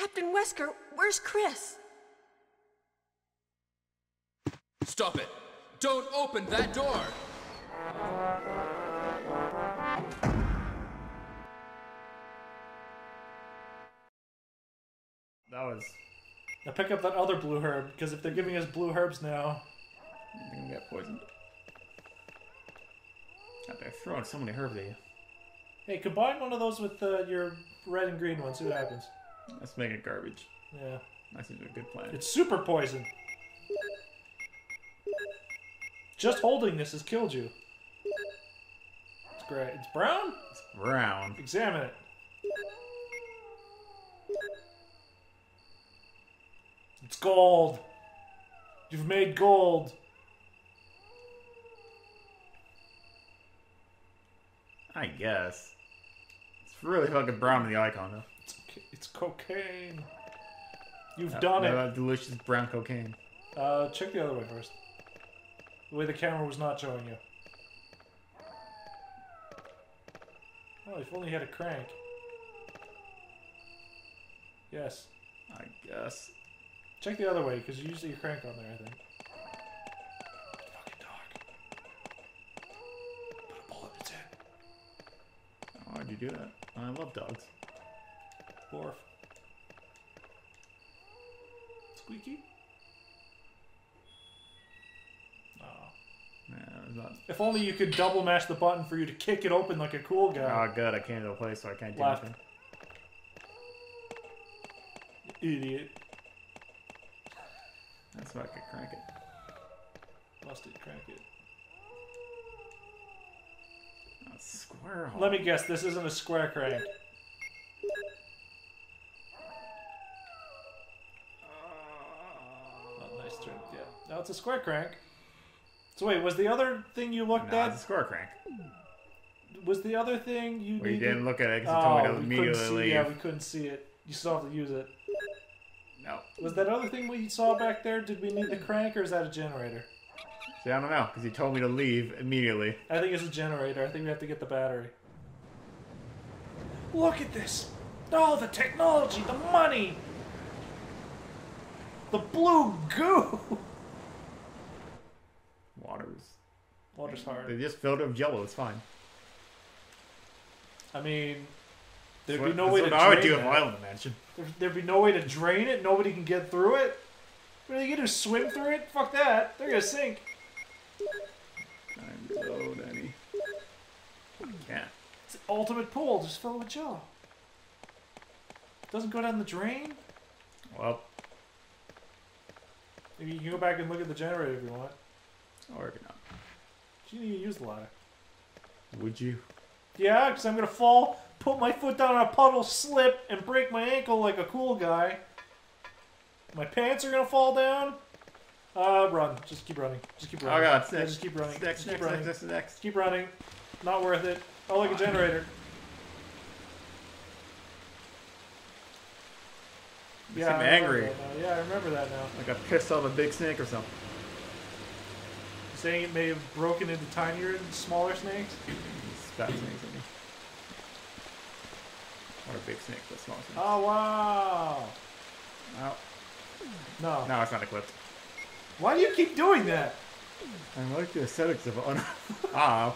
Captain Wesker, where's Chris? Stop it! Don't open that door! That was. Now pick up that other blue herb, because if they're giving us blue herbs now, I'm gonna get poisoned. God, they're throwing so many herbs at you. hey, combine one of those with uh, your red and green one. See what happens. Let's make it garbage. Yeah, That seems like a good plan. it's super poison. Just holding this has killed you. It's great. It's brown. It's brown. Examine it. It's gold. You've made gold. I guess. It's really fucking brown in the icon, though. It's, cocaine. You've That- done that- it. that delicious brown cocaine. Uh, check the other way first. The way the camera was not showing you. Oh, if only you had a crank. Yes. I guess. Check the other way, because you usually crank on there, I think. Fucking dog. Put a bullet in its head. Why'd you do that? I love dogs. Squeaky? Oh. Yeah, not. If only you could double mash the button for you to kick it open like a cool guy. Oh, good. I came to a place so I can't do Left. anything. Idiot. That's why I could crank it. Busted, crank it. Oh, square hole. Let me guess, this isn't a square crank. It's a square crank. So wait, was the other thing you looked Nah, at? it's a square crank. Was the other thing you you needed? didn't look at it because oh, you told me to we immediately see. Yeah, we couldn't see it. You still have to use it. No. Was that other thing we saw back there? Did we need the crank or is that a generator? See, I don't know because he told me to leave immediately. I think it's a generator. I think we have to get the battery. Look at this! Oh, the technology, the money! The blue goo! Waters. Water's They just filled it with jello. It's fine. I mean, there'd That's be no way to what I would drain do if I that. owned a mansion. There- There'd be no way to drain it. Nobody can get through it. What are they gonna do? Swim through it? Fuck that. They're gonna sink. To load any. Can't. It's the ultimate pool. Just fill it with jello. Doesn't go down the drain. Well, Maybe you can go back and look at the generator if you want. or if not. You need to use the ladder. Would you? Yeah, because I'm gonna fall, put my foot down in a puddle, slip, and break my ankle like a cool guy. My pants are gonna fall down. Uh, run. Just keep running. Just keep running. Oh running. god, Yeah, just keep running. Snacks, Just keep snacks, running. snacks, snacks. Just keep running. Not worth it. Oh, like a generator. You Yeah, seem I remember angry. that now. Yeah, I remember that now. Like I pissed off a big snake or something. Saying it may have broken into tinier and smaller snakes. Spat snakes at me. Or a big snake, but small snake. Oh wow! Oh, No. no, it's not equipped. Why do you keep doing that? I like the aesthetics of un- Ah,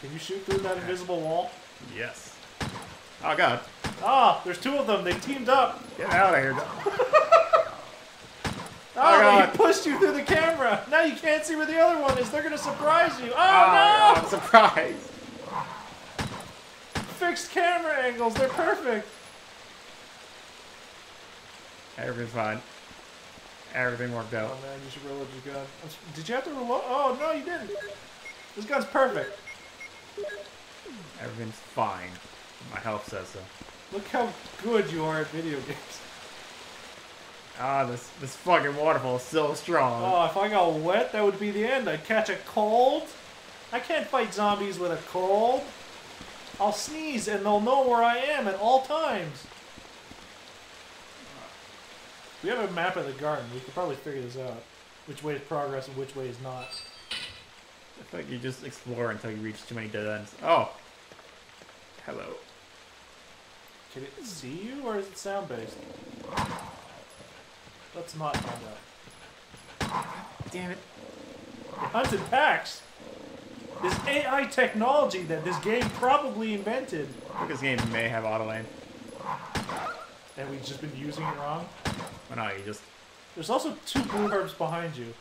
Can you shoot through that invisible wall? yes. Oh god, Ah, there's two of them. They teamed up. get out of here. Oh, God. he pushed you through the camera. Now you can't see where the other one is. They're gonna surprise you. Oh Ah, no! I'm surprised. Fixed camera angles. They're perfect. Everything's fine. Everything worked out. Oh man, you should reload your gun. Did you have to reload? Oh no, you didn't. This gun's perfect. Everything's fine. My health says so. Look how good you are at video games. Ah, this this fucking waterfall is so strong. Oh, if I got wet, that would be the end. I'd catch a cold. I can't fight zombies with a cold. I'll sneeze and they'll know where I am at all times. We have a map of the garden. We could probably figure this out. Which way is progress and which way is not. I feel like you just explore until you reach too many dead ends. Oh. Hello. Can it see you, or is it sound based? Let's not find out. Damn it. Hunted packs. This AI technology that this game probably invented, I think this game may have auto aim. and we've just been using it wrong. But no, you just. There's also two blue herbs behind you,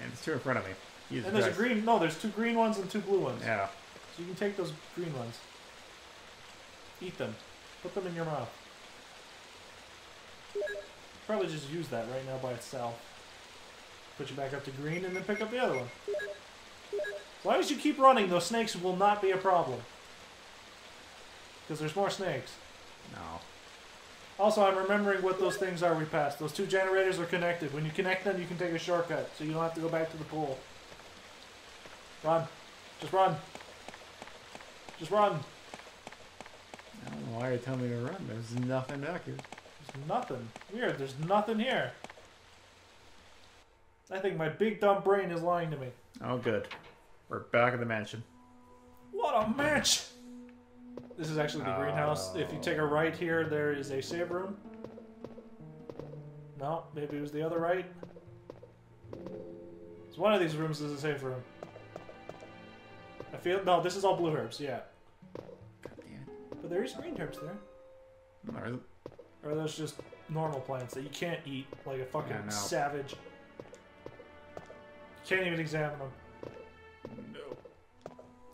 And there's two in front of me. Jesus and there's a green. No, there's two green ones and two blue ones. Yeah. So you can take those green ones. Eat them. Put them in your mouth. Probably just use that right now by itself. Put you back up to green and then pick up the other one. As long as you keep running, those snakes will not be a problem. Because there's more snakes. No. Also, I'm remembering what those things are we passed. Those two generators are connected. When you connect them, you can take a shortcut, so you don't have to go back to the pool. Run. Just run. Just run. I don't know why you're telling me to run. There's nothing back here. Nothing. Weird, there's nothing here. I think my big dumb brain is lying to me. Oh, good. We're back at the mansion. What a match! This is actually the greenhouse. If you take a right here, there is a save room. No, maybe it was the other right. So one of these rooms is a save room. I feel no. This is all blue herbs. Yeah, God damn it. but there is green herbs there. No, there. Or are those just normal plants that you can't eat like a fucking Yeah, no. savage? You can't even examine them. No.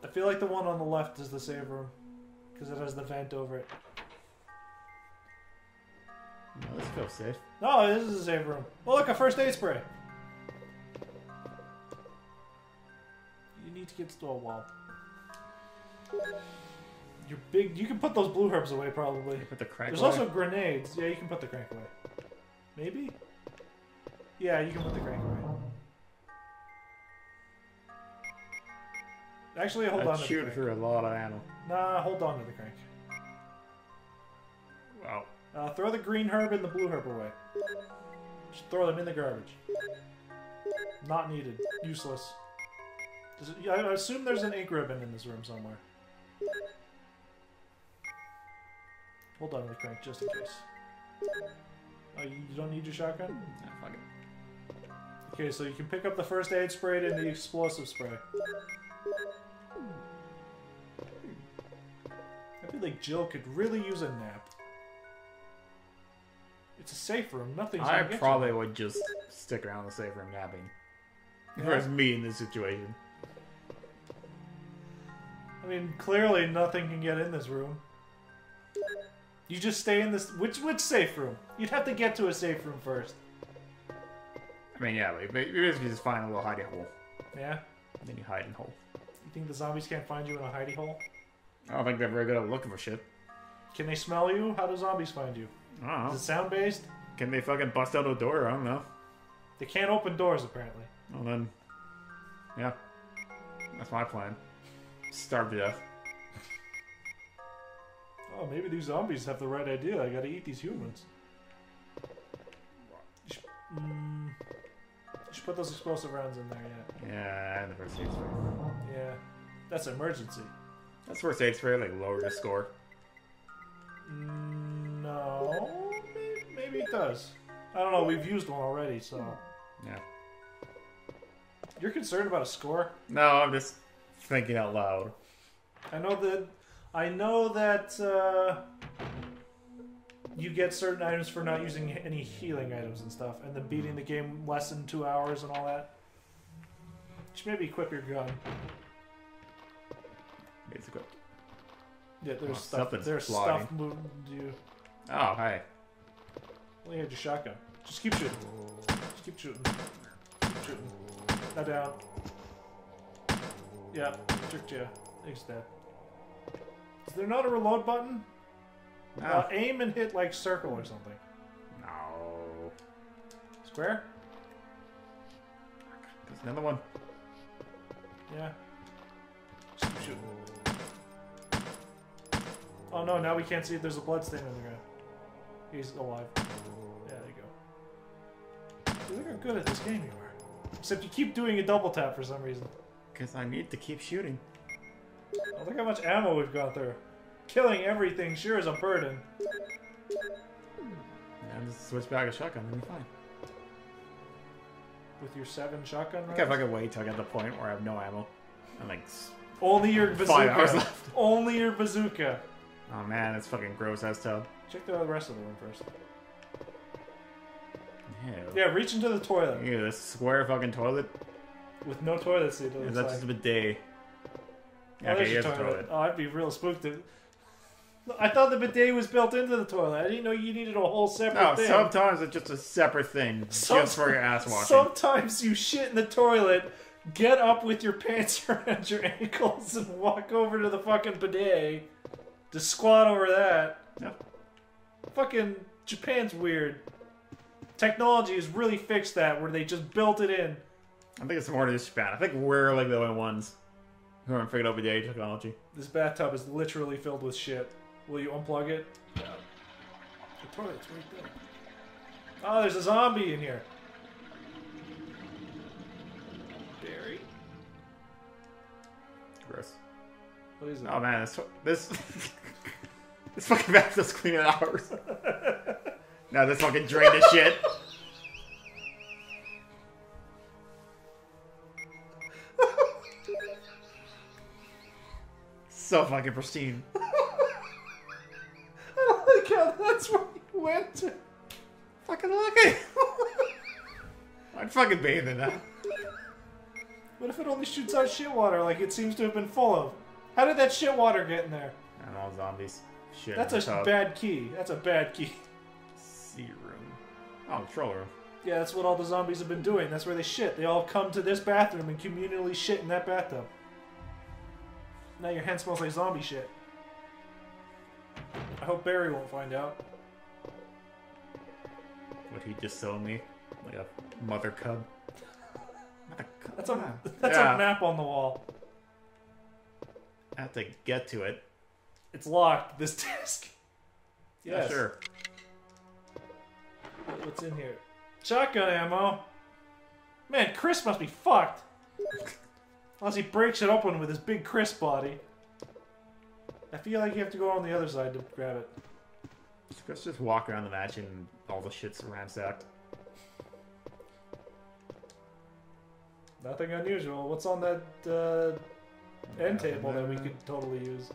I feel like the one on the left is the save room because it has the vent over it. No, this feels safe. No, this is a save room. Oh, look, a first aid spray. You need to get to a wall. You're big. You can put those blue herbs away, probably. Put the crack There's away. also grenades. Yeah, you can put the crank away. Maybe? Yeah, you can put the crank away. Actually, hold I'd on to the shoot crank. through a lot of ammo. Nah, hold on to the crank. Wow. Uh, throw the green herb and the blue herb away. Just throw them in the garbage. Not needed. Useless. Does it, I assume there's an ink ribbon in this room somewhere. Hold on to the crank just in case. Oh, you don't need your shotgun? Nah, fuck it. Okay, so you can pick up the first aid spray and the explosive spray. I feel like Jill could really use a nap. It's a safe room. Nothing's I probably would just stick around the safe room napping. Yeah. me in this situation. I mean, clearly nothing can get in this room. You just stay in this. Which which safe room? You'd have to get to a safe room first. I mean, yeah, like, you basically just find a little hidey hole. Yeah. And Then you hide in hole. You think the zombies can't find you in a hidey hole? I don't think they're very good at looking for shit. Can they smell you? How do zombies find you? I don't know. Is it sound based? Can they fucking bust out a door? I don't know. They can't open doors apparently. Well then, yeah, that's my plan. Starve to death. Oh, maybe these zombies have the right idea. I gotta eat these humans. You should, mm, you should put those explosive rounds in there, yeah. Yeah, and the first aid spray. Yeah. That's emergency. That's first aid spray, like lower the score. Mm, No, maybe, maybe it does. I don't know. We've used one already, so Yeah. you're concerned about a score. No, I'm just thinking out loud. I know that. I know that uh, you get certain items for not using any healing items and stuff, and then beating the game less than two hours and all that. You should maybe equip your gun. It's equipped. Yeah, there's Oh, stuff. There's flying. stuff moving to you. Oh, hey. Only had your shotgun. Just keep shooting. Just keep shooting. Keep shooting. Now down. Yeah, tricked you. He's dead. Is there not a reload button? No. Uh, aim and hit like circle or something. No. Square? There's another one. Yeah. Just keep shooting. Oh no, now we can't see if there's a blood stain on the ground. He's alive. Yeah, there you go. You look how good at this game you are. Except you keep doing a double tap for some reason. Because I need to keep shooting. Oh, look how much ammo we've gone through. killing everything sure is a burden. And just switch back a shotgun, and be fine. With your seven shotgun I think if I rounds? could wait till I get to the point where I have no ammo. I'm like, Only your Five hours bazooka. left. Only your bazooka. oh man, it's fucking gross as tub. Check the rest of the room first. Ew. Yeah, reach into the toilet. Yeah, this square fucking toilet? With no toilet seat, Is that like. just a bidet? There's okay, a toilet. Oh, I'd be real spooked. If... I thought the bidet was built into the toilet. I didn't know you needed a whole separate No, thing. sometimes it's just a separate thing, just for your ass washing. Sometimes you shit in the toilet, get up with your pants around your ankles, and walk over to the fucking bidet to squat over that. Yeah. Fucking Japan's weird. Technology has really fixed that, where they just built it in. I think it's more to Japan. I think we're like the only ones who haven't figured out bidet technology. This bathtub is literally filled with shit. Will you unplug it? Yeah. The toilet's right there. Oh, there's a zombie in here. Barry? Gross. What is it? Oh man, this this this fucking bathtub's cleaning hours. now this fucking drain of shit. So fucking pristine. I don't like how that's where you went to. Fucking lucky. I'd fucking bathe in that. What if it only shoots out shit water like it seems to have been full of? How did that shit water get in there? And all zombies. Shit. That's a tub. bad key. That's a bad key. sea room. Oh, control room. Yeah, that's what all the zombies have been doing. That's where they shit. They all come to this bathroom and communally shit in that bathtub. Now your hand smells like zombie shit. I hope Barry won't find out. Would he just sell me like a mother cub? Mother cub. That's a that's Yeah. a map on the wall. I have to get to it. It's locked. This disc. Yeah, sure. What's in here? Shotgun ammo. Man, Chris must be fucked. Unless he breaks it open with his big crisp body. I feel like you have to go on the other side to grab it. Let's just walk around the mansion and all the shit's ransacked. Nothing unusual. What's on that uh, end table that we could totally use?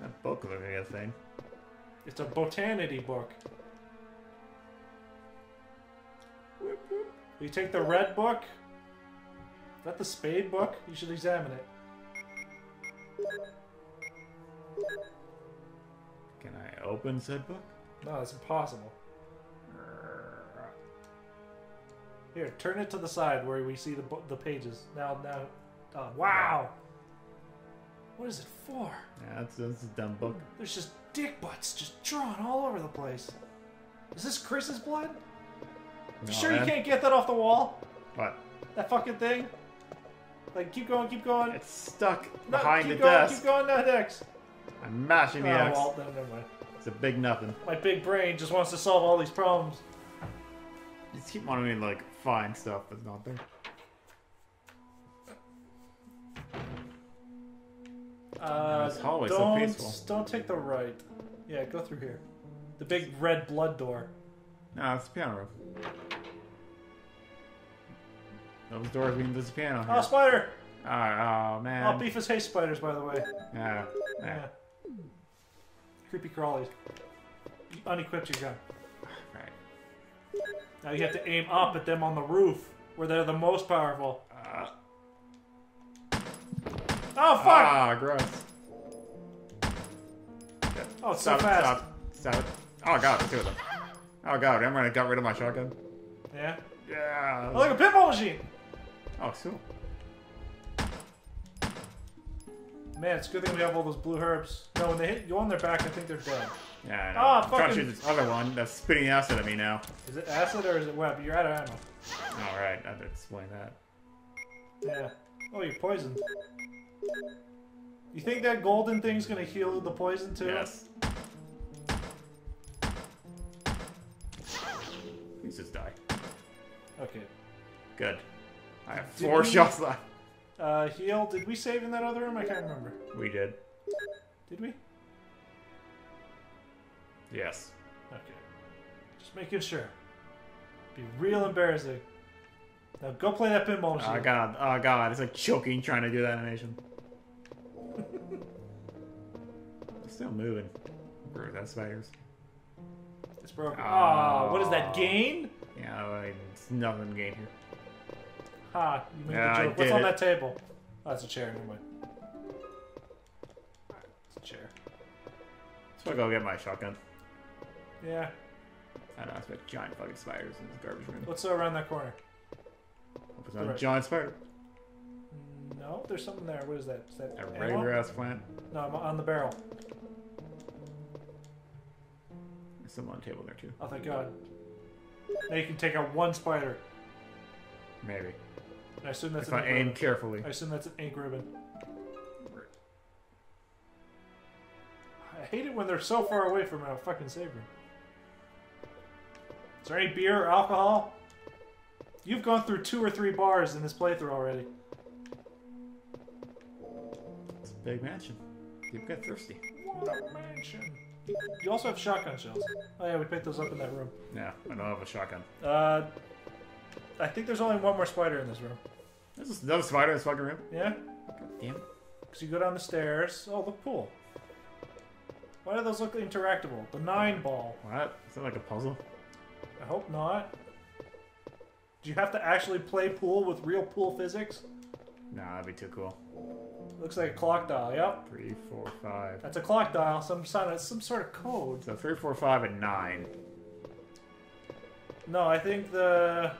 That book looking like a thing. It's a botany book. We take the red book. That the spade book? You should examine it. Can I open said book? No, it's impossible. Here, turn it to the side where we see the the pages. Now, now, uh, wow. What is it for? Yeah, that's, that's a dumb book. There's just dick butts just drawn all over the place. Is this Chris's blood? No, sure you can't get that off the wall? What? That fucking thing? Like, keep going, keep going. It's stuck No, behind keep the going, desk. keep going, no, Dex. I'm mashing the Oh, X. well, no, never mind. It's a big nothing. My big brain just wants to solve all these problems. You just keep wanting me to like find stuff that's not there. Uh, This hallway's don't, peaceful. don't take the right. Yeah, go through here. The big red blood door. No, it's the piano room. Those doors mean there's a piano here. Oh, spider! oh, oh, man. Oh, Beefus hates spiders, by the way. Yeah. Yeah. yeah. Creepy crawlies. You unequipped your gun. Right. Now you have to aim up at them on the roof, where they're the most powerful. Uh, Oh, fuck! ah, gross. oh, it's so Stop it, fast. Stop, stop it. Oh god, two of them. Oh god, I'm gonna get rid of my shotgun. Yeah. Yeah. Oh, like a pinball machine! Oh, cool. Man, it's a good thing we have all those blue herbs. No, when they hit you on their back, I think they're dead. Yeah, I know. Ah, I'm trying to fucking- shoot this other one that's spitting acid at me now. Is it acid or is it web? You're out of ammo. Alright, I have to explain that. Yeah. Oh, you're poisoned. You think that golden thing's gonna heal the poison too? Yes. Please just die. Okay. Good. I have Did four we- shots left. Uh, heal. Did we save in that other room? I can't remember. We did. Did we? Yes. Okay. Just making sure. Be real embarrassing. Now go play that pinball machine. Oh god, oh god, it's like choking trying to do that animation. it's still moving. Bro, that's spiders. It's broken. Oh. Ah, what is that? Gain? Yeah, it's nothing gain here. Ha! You made Yeah, the joke. What's on that table? Oh, it's a chair. Never mind. It's a chair. So I go get my shotgun. Yeah. I don't know, giant fucking spiders in this garbage room. What's around that corner? It's not a Right. giant spider. No, there's something there. What is that? Is that A regular ass plant. No, I'm on the barrel. There's some on the table there too. Oh, thank God. Now you can take out one spider. Maybe. I assume that's If an I ink aim ribbon. carefully. I assume that's an ink ribbon. I hate it when they're so far away from a fucking save room. Is there any beer or alcohol? You've gone through two or three bars in this playthrough already. It's a big mansion. People get thirsty. What a mansion. You also have shotgun shells. Oh yeah, we picked those up in that room. Yeah, I don't have a shotgun. Uh, I think there's only one more spider in this room. There's another spider in this fucking room. Yeah? God damn it. Because you go down the stairs. Oh, look, pool. Why do those look interactable? The nine ball. What? Is that like a puzzle? I hope not. Do you have to actually play pool with real pool physics? Nah, that'd be too cool. Looks like a clock dial. Yep, Three, four, five. that's a clock dial. Some sign, some sort of code. So three, four, five, and nine. No, I think the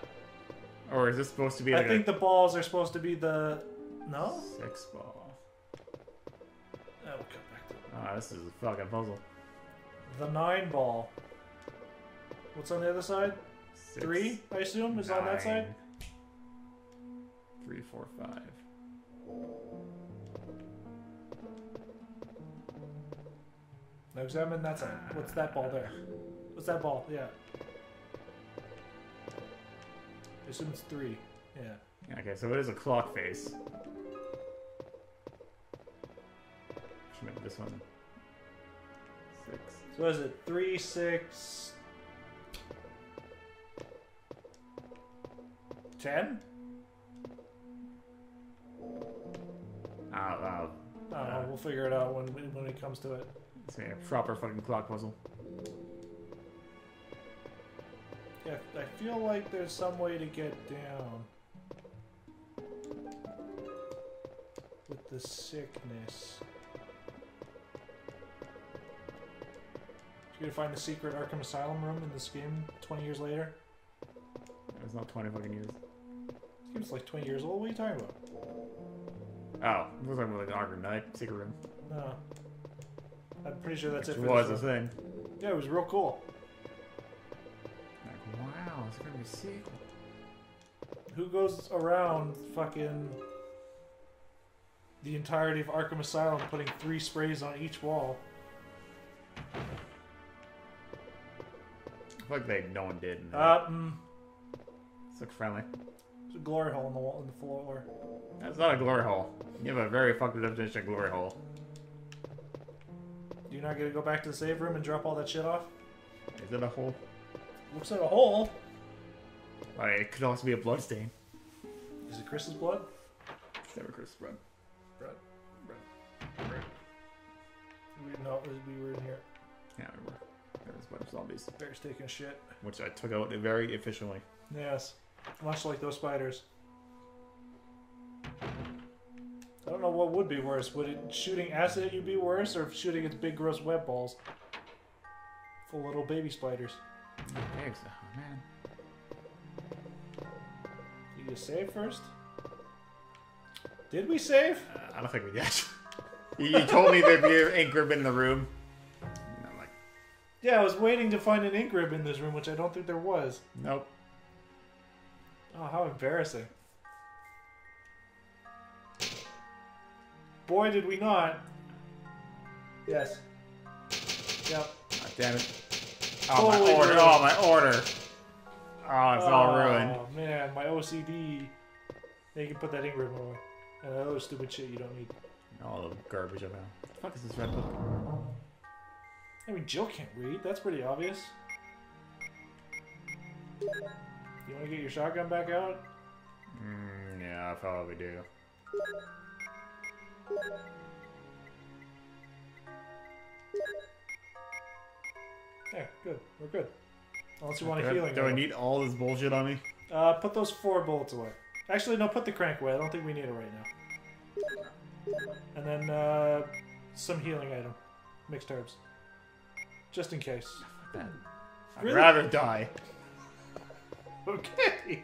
Or is this supposed to be I think a the balls are supposed to be the no. six ball? Oh, come back to. Ah, this is a fucking puzzle. the nine ball. What's on the other side? Six, Three, I assume, is on that side. nine, Three, four, five. Now examine that side. What's that ball there? What's that ball? Yeah. I assume it's three. Yeah. Yeah, Okay, so it is a clock face. Should make this one six. So what is it? Three, six, ten? Ah, wow. I don't know. We'll figure it out when when it comes to it. It's a proper fucking clock puzzle. I feel like there's some way to get down with the sickness. You gonna find the secret Arkham Asylum room in this game 20 years later? It's not 20 fucking years. This game's like 20 years old. What are you talking about? Oh, it was like like an Arkham Knight secret room. No. I'm pretty sure that's Which it for was a thing. Yeah, it was real cool. It's gonna be a sequel. Who goes around fucking the entirety of Arkham Asylum putting three sprays on each wall? I like they no one did. And Uh, mm, it's look friendly. there's a glory hole in the wall in the floor. That's not a glory hole. You have a very fucked up definition of glory hole. You're not gonna go back to the save room and drop all that shit off? Is it a hole? Looks like a hole. Like, it could also be a blood stain. Is it Chris's blood? It's never Chris Bread. Bread. Bread. We, no, we were in here. Yeah, we were. There was a bunch of zombies, Bear's taking shit. which I took out very efficiently. Yes. Much like those spiders. I don't know what would be worse. Would it shooting acid at you be worse, or shooting its big gross web balls? Full little baby spiders. Thanks, oh man. You save first? Did we save? Uh, I don't think we did. you, you told me there'd be an ink rib in the room. I'm like, Yeah, I was waiting to find an ink rib in this room, which I don't think there was. nope. Oh, how embarrassing. Boy, did we not. Yes. Yep. God damn it. Oh, Totally my order. ruined. Oh, my order. Oh, it's all ruined. Oh man, my OCD. Yeah, you can put that ink ribbon away. And that other stupid shit you don't need. All the garbage I found. What the fuck is this red book? I mean, Jill can't read. That's pretty obvious. You want to get your shotgun back out? Mm, yeah, I probably do. Yeah, good. We're good. Unless you want Do a I, healing. do I need all this bullshit on me? Uh, put those four bullets away. Actually, no, put the crank away. I don't think we need it right now. And then, uh, some healing item. Mixed herbs. Just in case. I'd Really? rather die. Okay.